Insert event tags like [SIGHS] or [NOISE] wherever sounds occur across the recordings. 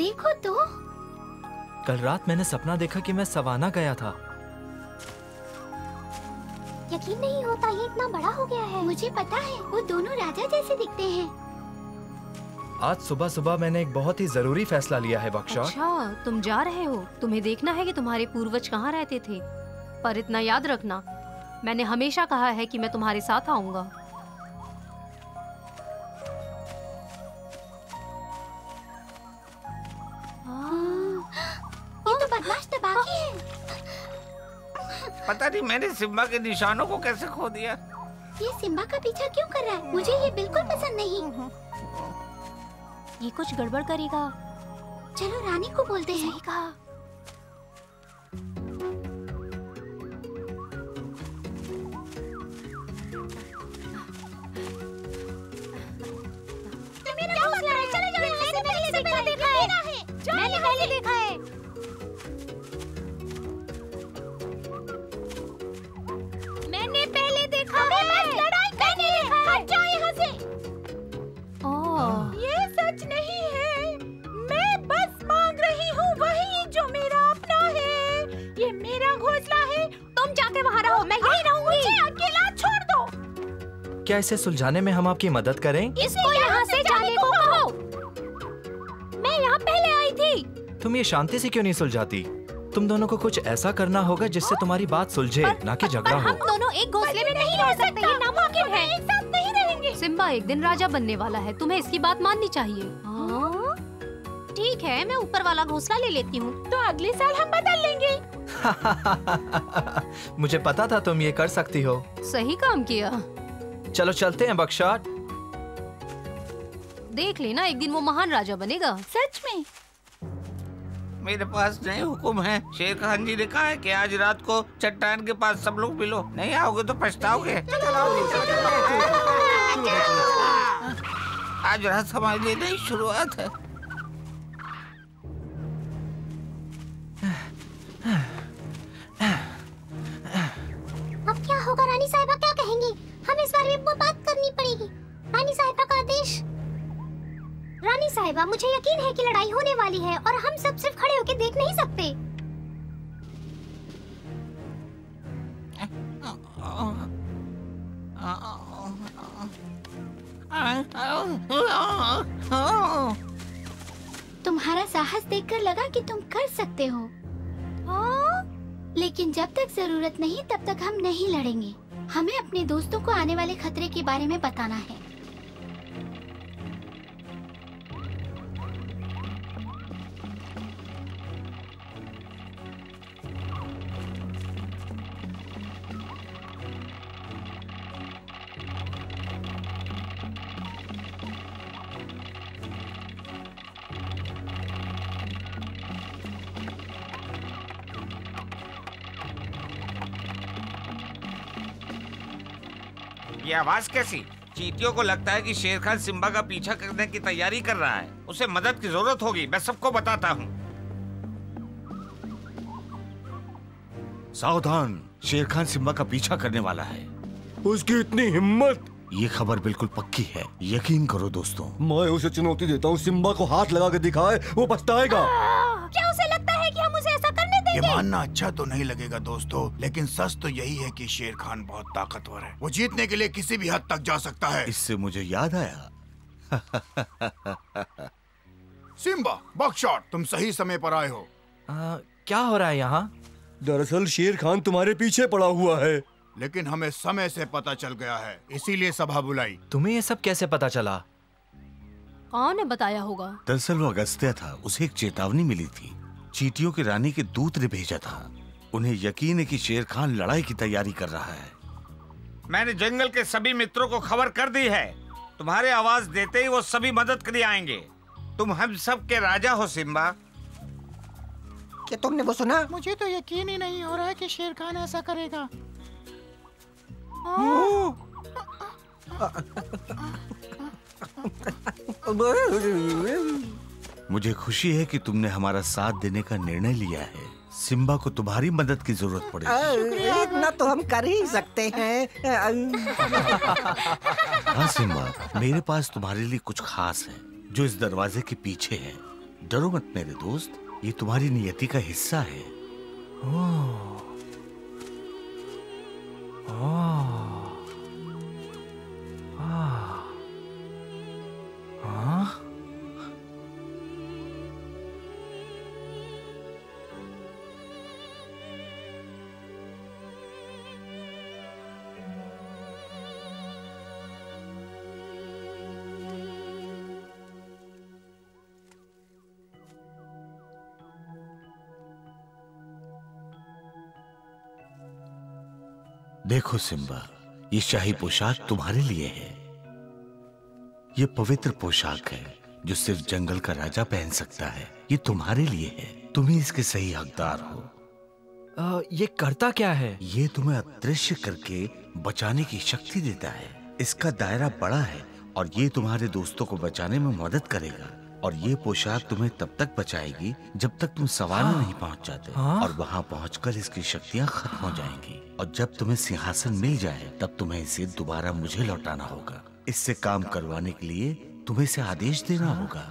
देखो तो। कल रात मैंने सपना देखा कि मैं सवाना गया था। यकीन नहीं होता ये इतना बड़ा हो गया है। मुझे पता है वो दोनों राजा जैसे दिखते हैं। आज सुबह सुबह मैंने एक बहुत ही ज़रूरी फैसला लिया है बक्शा अच्छा तुम जा रहे हो। तुम्हें देखना है कि तुम्हारे पूर्वज कहाँ रहते थे। पर इतना याद रखना मैंने हमेशा कहा है कि मैं तुम्हारे साथ आऊँगा। मैंने सिम्बा के निशानों को कैसे खो दिया? ये सिम्बा का पीछा क्यों कर रहा है? मुझे ये बिल्कुल पसंद नहीं। ये कुछ गड़बड़ करेगा। चलो रानी को बोलते हैं। सही कहा। इसे सुलझाने में हम आपकी मदद करें? इसको यहाँ से जाने को कहो। मैं यहाँ पहले आई थी। तुम ये शांति से क्यों नहीं सुलझाती? तुम दोनों को कुछ ऐसा करना होगा जिससे तुम्हारी बात सुलझे ना कि झगड़ा हो। हम दोनों एक घोंसले में नहीं रह सकते। ये नामुमकिन है। एक साथ नहीं रहेंगे। सिम्बा एक दिन राजा बनने वाला है। तुम्हें इसकी बात माननी चाहिए। हाँ? ठीक है मैं ऊपर वाला घोंसला ले लेती हूँ। तो अगले साल हम बदल लेंगे। [LAUGHS] मुझे पता था तुम ये कर सकती हो। सही काम किया। चलो चलते हैं बक्शाट देख लेना एक दिन वो महान राजा बनेगा सच में मेरे पास नए हुक्म है शेर खान जी ने कहा है कि आज रात को चट्टान के पास सब लोग मिलो नहीं आओगे तो पछताओगे आज रात हमारे लिए नई शुरुआत है मुझे यकीन है कि लड़ाई होने वाली है और हम सब सिर्फ़ खड़े होकर देख नहीं सकते। तुम्हारा साहस देखकर लगा कि तुम कर सकते हो। लेकिन जब तक ज़रूरत नहीं, तब तक हम नहीं लड़ेंगे। हमें अपने दोस्तों को आने वाले खतरे के बारे में बताना है। आवाज़ कैसी? चीटियों को लगता है कि शेर खान सिम्बा का पीछा करने की तैयारी कर रहा है। उसे मदद की ज़रूरत होगी मैं सबको बताता हूँ। सावधान शेर खान सिम्बा का पीछा करने वाला है। उसकी इतनी हिम्मत। ये खबर बिल्कुल पक्की है। यकीन करो दोस्तों। मैं उसे चुनौती देता हूँ सिम्बा को हाथ लगा के दिखाए वो पछताएगा। क्या ये मानना अच्छा तो नहीं लगेगा दोस्तों लेकिन सच तो यही है कि शेर खान बहुत ताकतवर है। वो जीतने के लिए किसी भी हद तक जा सकता है। इससे मुझे याद आया। [LAUGHS] सिम्बा बकशॉट तुम सही समय पर आए हो। आ, क्या हो रहा है यहाँ? दरअसल शेर खान तुम्हारे पीछे पड़ा हुआ है। लेकिन हमें समय से पता चल गया है इसीलिए सभा बुलाई। तुम्हें ये सब कैसे पता चला? कौन ने बताया होगा? दरअसल वो अगस्त्य था उसे एक चेतावनी मिली थी। चीटियों की रानी के दूत ने भेजा था। उन्हें यकीन है कि शेर खान लड़ाई की तैयारी कर रहा है। मैंने जंगल के सभी मित्रों को खबर कर दी है। तुम्हारे आवाज़ देते ही वो सभी मदद के लिए आएँगे। तुम हम सब के राजा हो सिम्बा। क्या तुमने वो सुना? मुझे तो यकीन ही नहीं हो रहा है कि शेर खान ऐसा करेगा। [LAUGHS] [LAUGHS] [LAUGHS] मुझे खुशी है कि तुमने हमारा साथ देने का निर्णय लिया है। सिम्बा को तुम्हारी मदद की ज़रूरत पड़ेगी। इतना तो हम कर ही सकते हैं। हाँ सिम्बा मेरे पास तुम्हारे लिए कुछ खास है जो इस दरवाजे के पीछे है। डरो मत मेरे दोस्त ये तुम्हारी नियति का हिस्सा है। देखो सिम्बा ये शाही पोशाक तुम्हारे लिए है। ये पवित्र पोशाक है जो सिर्फ़ जंगल का राजा पहन सकता है। ये तुम्हारे लिए है। तुम ही इसके सही हकदार हो। अ, ये करता क्या है? ये तुम्हें अदृश्य करके बचाने की शक्ति देता है। इसका दायरा बड़ा है और ये तुम्हारे दोस्तों को बचाने में मदद करेगा। और ये पोशाक तुम्हें तब तक बचाएगी जब तक तुम सवाना नहीं पहुँच जाते। हाँ? और वहाँ पहुंचकर इसकी शक्तियाँ खत्म हो जाएँगी। और जब तुम्हें सिंहासन मिल जाए तब तुम्हें इसे दोबारा मुझे लौटाना होगा। इससे काम करवाने के लिए तुम्हें इसे आदेश देना होगा।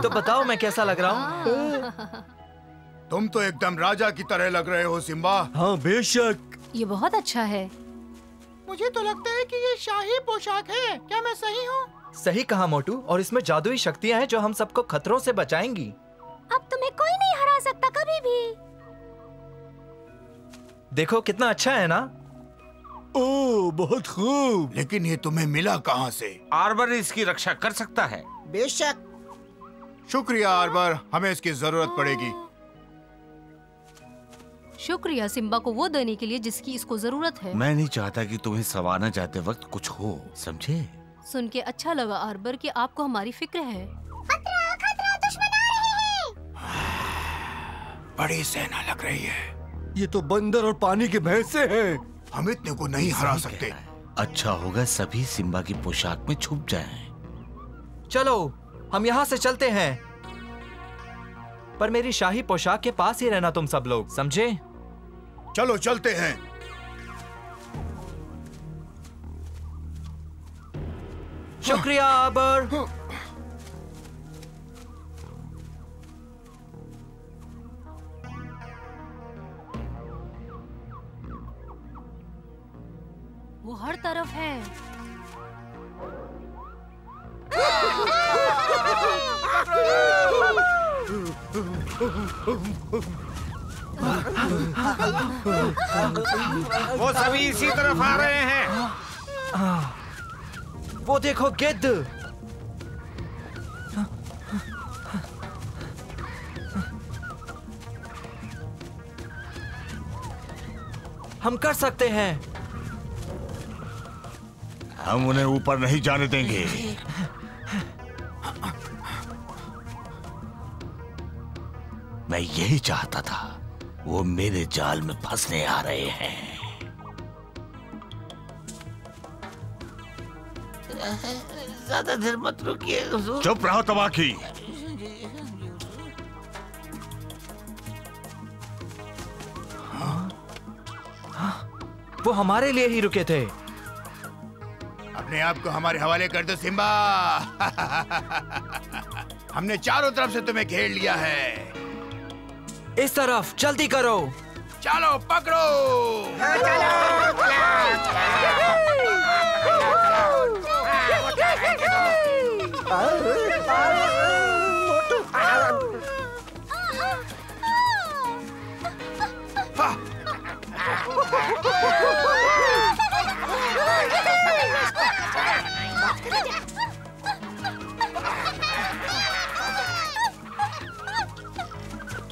तो बताओ मैं कैसा लग रहा हूँ? तुम तो एकदम राजा की तरह लग रहे हो सिम्बा। हाँ बेशक। ये बहुत अच्छा है। मुझे तो लगता है कि ये शाही पोशाक है। क्या मैं सही हूँ? सही कहा मोटू और इसमें जादुई शक्तियाँ हैं जो हम सबको खतरों से बचाएँगी। अब तुम्हें कोई नहीं हरा सकता कभी भी। देखो कितना अच्छा है ना? ओ बहुत खूब। लेकिन ये तुम्हें मिला कहाँ से? आर्बर इसकी रक्षा कर सकता है। बेशक। शुक्रिया आर्बर। हमें इसकी ज़रूरत पड़ेगी। शुक्रिया सिम्बा को वो देने के लिए जिसकी इसको ज़रूरत है। मैं नहीं चाहता कि तुम्हें सवाना जाते वक्त कुछ हो समझे? सुन के अच्छा लगा आर्बर कि आपको हमारी फ़िक्र है। खतरा खतरा दुश्मन आ रहे हैं। [SIGHS] बड़ी सेना लग रही है। ये तो बंदर और पानी के भैंसे हैं। हम इतने को नहीं हरा सकते। अच्छा होगा सभी सिम्बा की पोशाक में छुप जाएँ। चलो हम यहाँ से चलते हैं। पर मेरी शाही पोशाक के पास ही रहना तुम सब लोग समझे? चलो चलते हैं। शुक्रिया आबर। वो हर तरफ़ है। [LAUGHS] वो सभी इसी तरफ़ आ रहे हैं। वो देखो गिद्ध। हम कर सकते हैं। हम उन्हें ऊपर नहीं जाने देंगे। मैं यही चाहता था। वो मेरे जाल में फंसने आ रहे हैं। ज़्यादा देर मत रुकिए चुप रहो तबाकी। वो हमारे लिए ही रुके थे। अपने आप को हमारे हवाले कर दो सिम्बा। [LAUGHS] हमने चारों तरफ़ से तुम्हें घेर लिया है। इस तरफ़ जल्दी करो। चलो पकड़ो।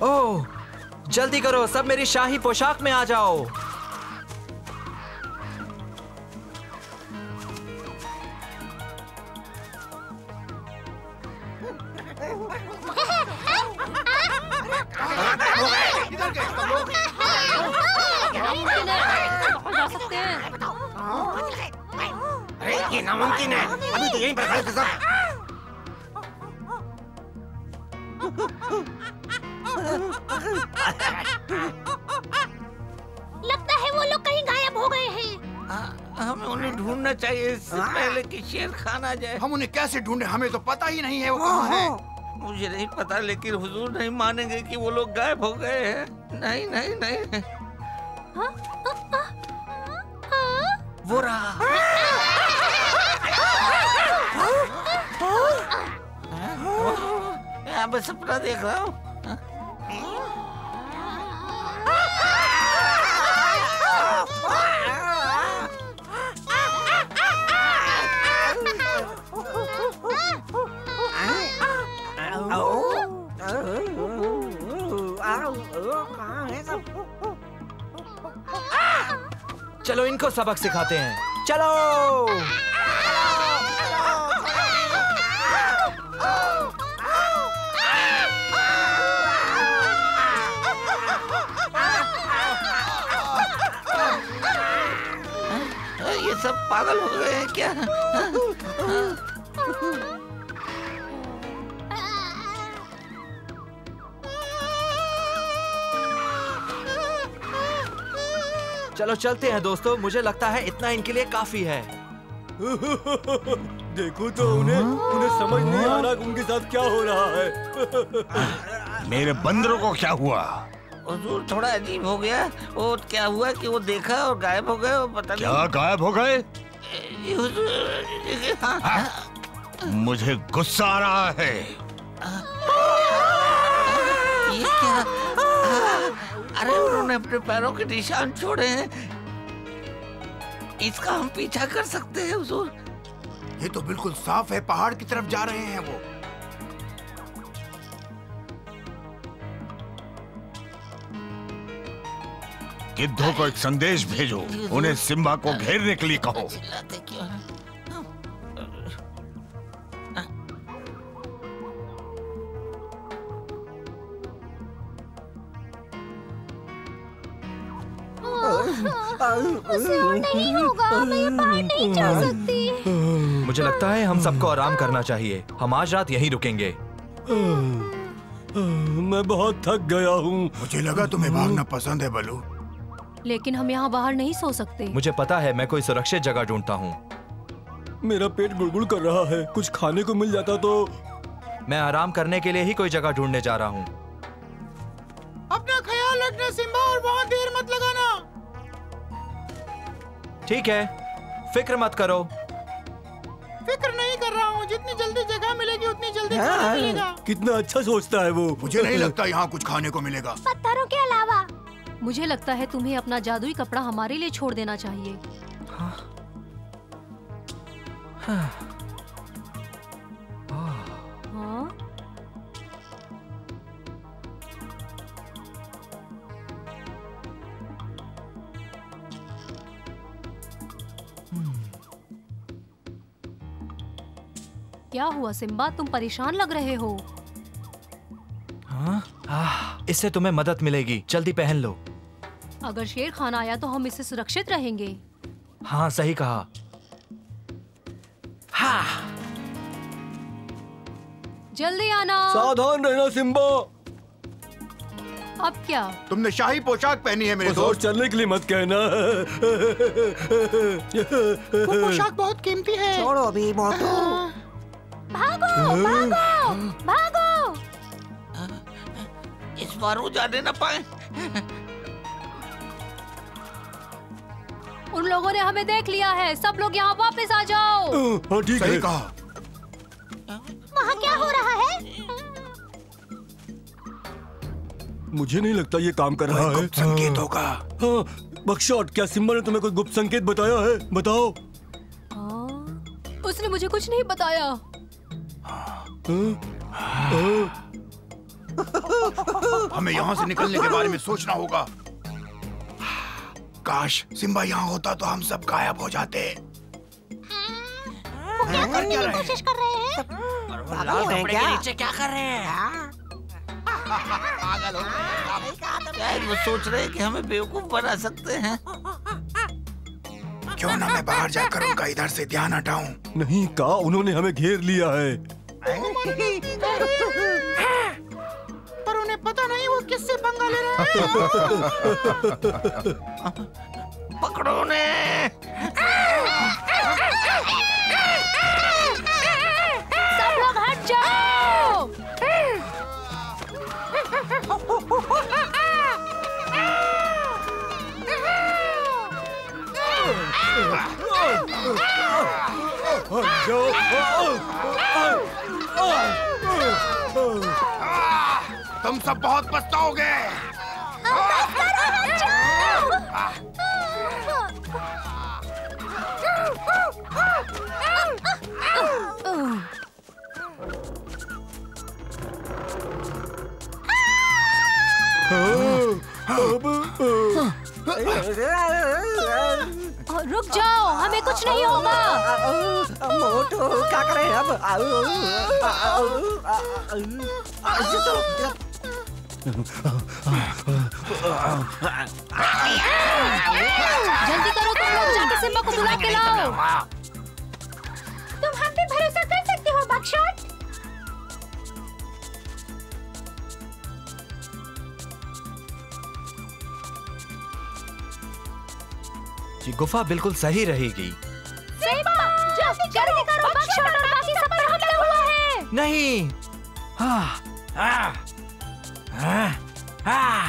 ओह जल्दी करो, सब मेरी शाही पोशाक में आ जाओ। ये नामुमकिन है। अभी तो यहीं पर लगता है वो लोग कहीं गायब हो गए हैं। हमें उन्हें ढूंढना चाहिए इससे पहले कि शेर खान आ जाए। हम उन्हें कैसे ढूंढे? हमें तो पता ही नहीं है वो कहाँ है। मुझे नहीं पता लेकिन हुजूर नहीं मानेंगे कि वो लोग गायब हो गए हैं। नहीं नहीं नहीं। वो रहा। मैं सपना देख रहा हूँ। चलो इनको सबक सिखाते हैं। चलो। ये सब पागल हो गए हैं क्या? चलो चलते हैं दोस्तों मुझे लगता है इतना इनके लिए काफ़ी है। [LAUGHS] देखो तो उन्हें उन्हें समझ नहीं आ रहा उनके साथ क्या हो रहा है। [LAUGHS] मेरे बंदरों को क्या हुआ? हुजूर थोड़ा अजीब हो गया। वो क्या हुआ कि वो देखा और गायब हो गए और पता क्या नहीं गायब हो गए? हाँ, हाँ, मुझे गुस्सा आ रहा है। ये क्या हाँ, अरे उन्होंने अपने पैरों के निशान छोड़े हैं। इसका हम पीछा कर सकते हैं हुजूर। ये तो बिल्कुल साफ़ है पहाड़ की तरफ़ जा रहे हैं वो। गिद्धों को एक संदेश भेजो उन्हें सिम्बा को घेरने के लिए कहो। चिल्लाते क्यों मुझसे और नहीं होगा मैं ये पहाड़ नहीं चढ़ सकती। मुझे लगता है हम सबको आराम करना चाहिए। हम आज रात यहीं रुकेंगे। मैं बहुत थक गया हूँ। मुझे लगा तुम्हें भागना पसंद है बलू। लेकिन हम यहाँ बाहर नहीं सो सकते। मुझे पता है मैं कोई सुरक्षित जगह ढूंढता हूँ। मेरा पेट गुड़गुड़ कर रहा है। कुछ खाने को मिल जाता तो मैं आराम करने के लिए ही कोई जगह ढूँढने जा रहा हूँ। अपना ख्याल रखना सिम्बा और बहुत देर मत लगाना। ठीक है। फ़िक्र मत करो। फ़िक्र नहीं कर रहा हूँ। जितनी जल्दी जगह मिलेगी उतनी जल्दी खाना मिलेगा। कितना अच्छा सोचता है वो। मुझे नहीं लगता यहाँ कुछ खाने को मिलेगा। पत्थरों के अलावा। मुझे लगता है तुम्हें अपना जादुई कपड़ा हमारे लिए छोड़ देना चाहिए। हाँ? क्या हुआ सिम्बा? तुम परेशान लग रहे हो। हाँ? आह, इससे तुम्हें मदद मिलेगी। जल्दी पहन लो। अगर शेर खान आया तो हम इससे सुरक्षित रहेंगे। हाँ सही कहा। जल्दी आना। सावधान रहना सिम्बा। अब क्या? तुमने शाही पोशाक पहनी है मेरे दोस्त। चलने के लिए मत कहना। वो पोशाक बहुत कीमती है। छोड़ो अभी मोटू भागो भागो भागो इस बार वो जाने ना पाए। उन लोगों ने हमें देख लिया है। सब लोग यहाँ वापस आ जाओ। हाँ ठीक है। कहा। वहाँ क्या हो रहा है? मुझे नहीं लगता ये काम कर रहा है। गुप्त संकेत होगा। हाँ बक्शॉट क्या सिम्बा ने तुम्हें कोई गुप्त संकेत बताया है? बताओ। हाँ, उसने मुझे कुछ नहीं बताया। हाँ? हाँ? [LAUGHS] हमें यहाँ से निकलने के बारे में सोचना होगा। काश सिम्बा यहाँ होता तो हम सब गायब हो जाते। वो क्या करने की कोशिश कर रहे हैं? पागल है क्या? नीचे क्या कर रहे हैं? क्या वो सोच रहे हैं कि हमें बेवकूफ़ बना सकते हैं? क्यों ना मैं बाहर जाकर उनका इधर से ध्यान हटाऊं? नहीं कहा उन्होंने हमें घेर लिया है। पर उन्हें पता नहीं वो किससे पंगा ले रहे हैं। पकड़ो ने सब लोग हट जाओ। [LAUGHS] oh, oh, [LAUGHS] तुम सब बहुत पछताओगे। रुक जाओ, हमें कुछ नहीं होगा। मोटू क्या करें अब जल्दी करो, तुम लोग जाके सिम्बा को बुला के लाओ। गुफा बिल्कुल सही रहेगी। जल्दी जल्दी करो बकशॉट और बाकी सब पर हमला हुआ है। नहीं। हाँ, हाँ, हाँ, हाँ।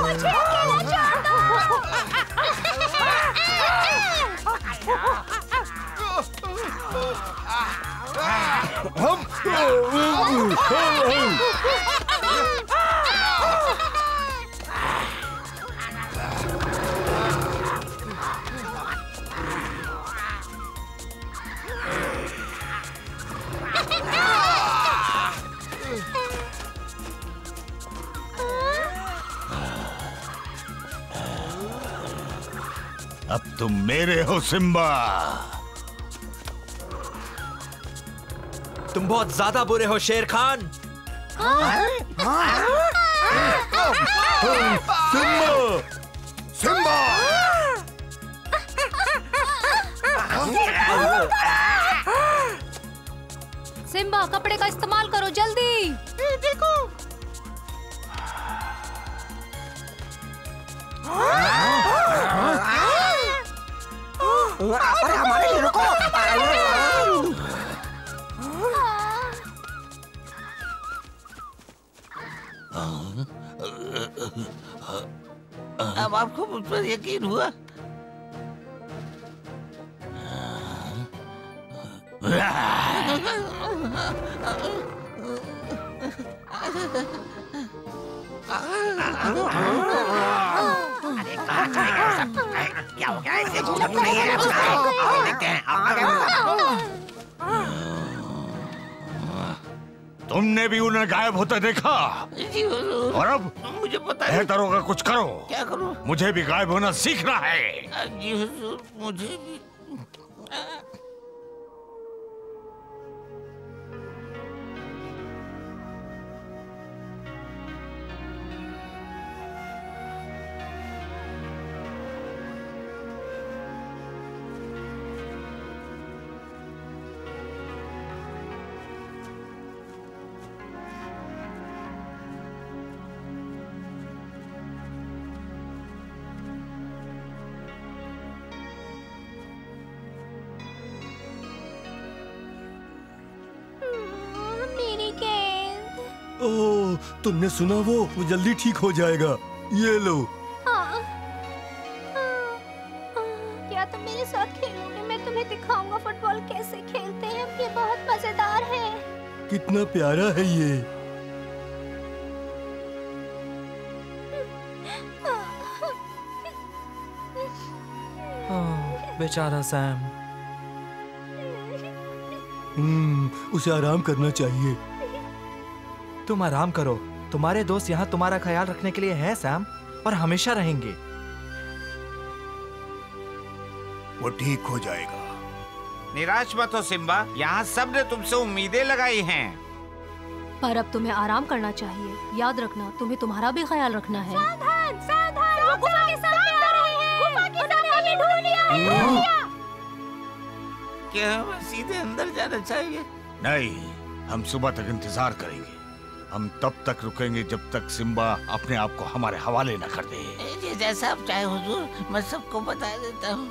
मुझे अब तुम मेरे हो सिम्बा। तुम बहुत ज़्यादा बुरे हो शेर खान। Simba Simba. सिम्बा कपड़े का इस्तेमाल करो जल्दी। देखो। अरे हमारे लिए रुको। अब आपको मुझ पर यकीन हुआ। क्या हो गया इसे झूठ नहीं है देखते हैं आगे तुमने भी उन्हें गायब होते देखा? और अब मुझे पता है बेहतर होगा कुछ करो। क्या करो? मुझे भी गायब होना सीखना है। जी मुझे भी। तुमने सुना वो? वो जल्दी ठीक हो जाएगा। ये लो। हाँ। हाँ। क्या तुम मेरे साथ खेलोगे मैं तुम्हें दिखाऊँगा फुटबॉल कैसे खेलते हैं। ये बहुत मज़ेदार है। कितना प्यारा है ये। हाँ, बेचारा सैम। हम्म उसे आराम करना चाहिए। तुम आराम करो। तुम्हारे दोस्त यहाँ तुम्हारा ख्याल रखने के लिए हैं सैम और हमेशा रहेंगे। वो ठीक हो जाएगा। निराश मत हो सिम्बा। यहाँ सबने तुमसे उम्मीदें लगाई हैं। पर अब तुम्हें आराम करना चाहिए। याद रखना तुम्हें तुम्हारा भी ख्याल रखना है। सावधान सावधान! वो गुफा के सामने आ रहे हैं। के सामने हमें ढूंढ लिया है ढूंढ लिया। क्या हमें सीधे अंदर जाना चाहिए? नहीं हम सुबह तक इंतज़ार करेंगे। हम तब तक रुकेंगे जब तक सिम्बा अपने आप को हमारे हवाले न कर दे। जैसा आप चाहे हुजूर। मैं सबको बता देता हूँ।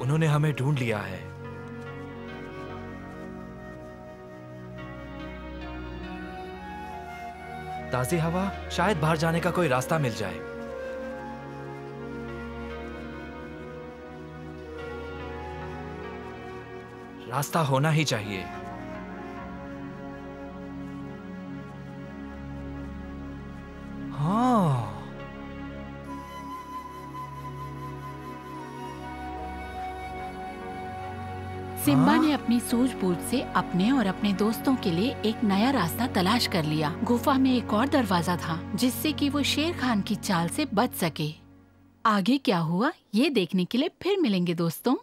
उन्होंने हमें ढूंढ लिया है। ताजी हवा शायद बाहर जाने का कोई रास्ता मिल जाए। रास्ता होना ही चाहिए। हाँ। सिम्बा ने अपनी सूझबूझ से अपने और अपने दोस्तों के लिए एक नया रास्ता तलाश कर लिया। गुफा में एक और दरवाज़ा था जिससे कि वो शेर खान की चाल से बच सके। आगे क्या हुआ ये देखने के लिए फिर मिलेंगे दोस्तों।